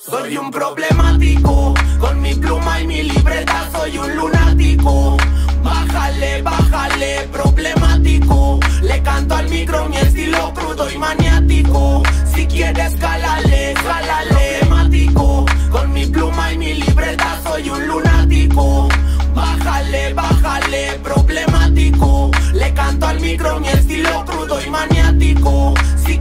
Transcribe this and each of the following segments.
Soy un problemático, con mi pluma y mi libreta soy un lunático. Bájale, bájale, problemático. Le canto al micro mi estilo crudo y maniático. Si quieres, cálale, cálale. Problemático, con mi pluma y mi libreta soy un lunático. Bájale, bájale, problemático. Le canto al micro mi estilo crudo y maniático.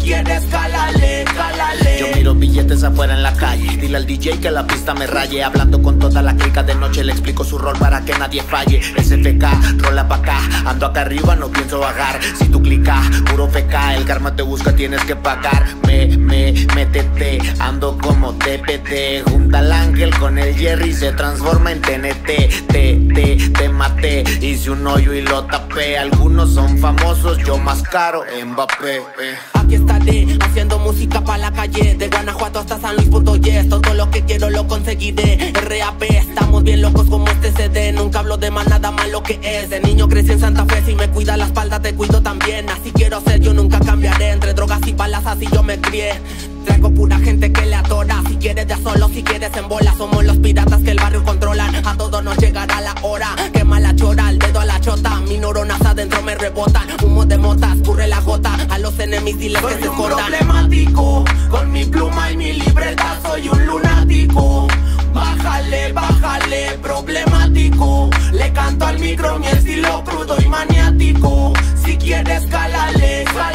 Quieres, cálale, cálale. Yo miro billetes afuera en la calle. Dile al DJ que la pista me raye. Hablando con toda la clica de noche, le explico su rol para que nadie falle. SFK, rola pa' acá. Ando acá arriba, no pienso bajar. Si tú clicas, puro FK, el karma te busca, tienes que pagar. Me, me, TPT. Junta al ángel con el Jerry, se transforma en TNT. Te, te, te maté. Hice un hoyo y lo tapé. Algunos son famosos, yo más caro, Mbappé. Aquí estaré haciendo música para la calle De Guanajuato hasta San Luis, punto yes Todo lo que quiero lo conseguiré RAP, estamos bien locos como este CD Nunca hablo de más nada más lo que es De niño crecí en Santa Fe Si me cuida la espalda te cuido también Así quiero ser, yo nunca cambiaré Entre drogas y balas así yo me crié Traigo pura gente que le adora. Si quieres de solo, si quieres en bola. Somos los piratas que el barrio controlan. A todos nos llegará la hora. Quema la chora, el dedo a la chota. Mis neuronas adentro me rebotan. Humo de motas, curre la gota. A los enemigos diles que se escondan problemático. Con mi pluma y mi libreta soy un lunático. Bájale, bájale, problemático. Le canto al micro mi estilo crudo y maniático. Si quieres, cálale, cálale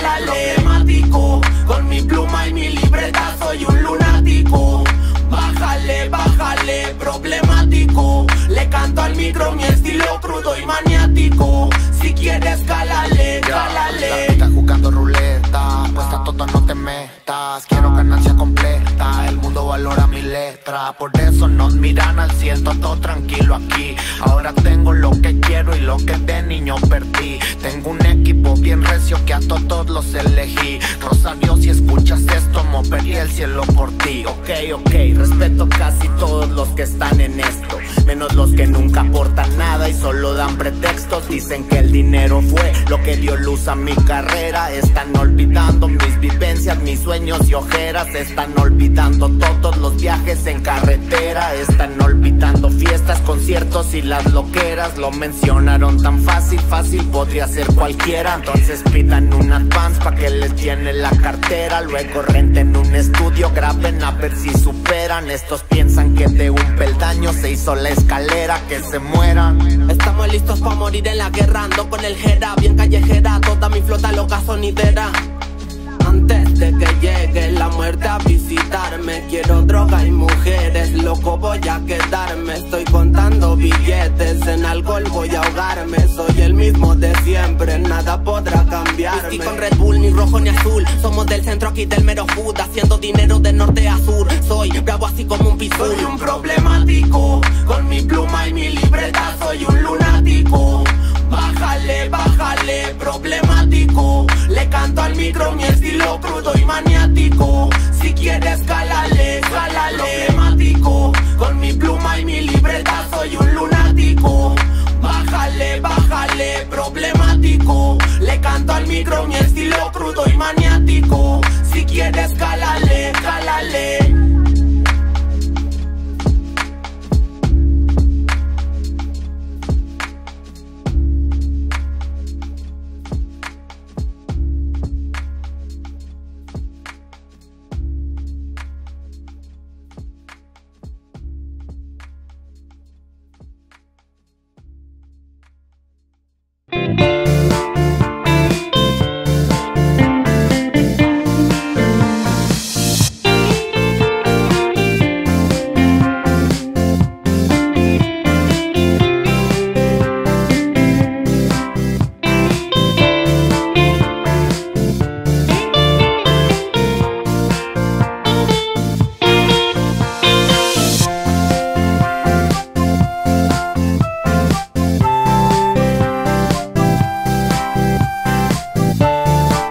mi estilo crudo y maniático Si quieres, cálale, cálale Está jugando ruleta, apuesta todo, no te metas. Quiero ganancia completa, el mundo valora mi letra. Por eso nos miran al cielo, todo tranquilo aquí. Ahora tengo lo que quiero y lo que de niño perdí. Tengo un equipo bien recio que a todos los elegí. Rosario, si escuchas esto, movería el cielo por ti. Ok, ok, respeto casi todos los que están en esto. Los que nunca aportan nada y solo dan pretextos. Dicen que el dinero fue lo que dio luz a mi carrera. Están olvidando mis vivencias, mis sueños y ojeras. Están olvidando todos los viajes en carretera. Están olvidando fiestas, conciertos y las loqueras. Lo mencionaron tan fácil, fácil podría ser cualquiera. Entonces pidan un advance pa' que les llene la cartera. Luego renten un estudio, graben a ver si superan. Estos piensan que de un peldaño se hizo la escalera, que se mueran. Estamos listos para morir en la guerra. Ando con el jera, bien callejera. Toda mi flota loca sonidera antes de que llegue la muerte a visitarme Quiero droga y mujeres, loco voy a quedarme. Estoy contando billetes, en alcohol voy a ahogarme. Soy el mismo de siempre, nada podrá cambiarme. Y con Red Bull, ni rojo ni azul. Somos del centro aquí del mero hood Haciendo dinero de norte a sur. Soy bravo como un pisul Soy un problemático, con mi pluma y mi libreta Soy un lunático. Bájale, bájale, problemático. Le canto al micro mi estilo crudo y maniático. Si quieres, cálale, cálale Problemático, con mi pluma y mi libreta soy un lunático. Bájale, bájale, problemático. Le canto al micro mi estilo crudo y maniático. Si quieres, cálale, cálale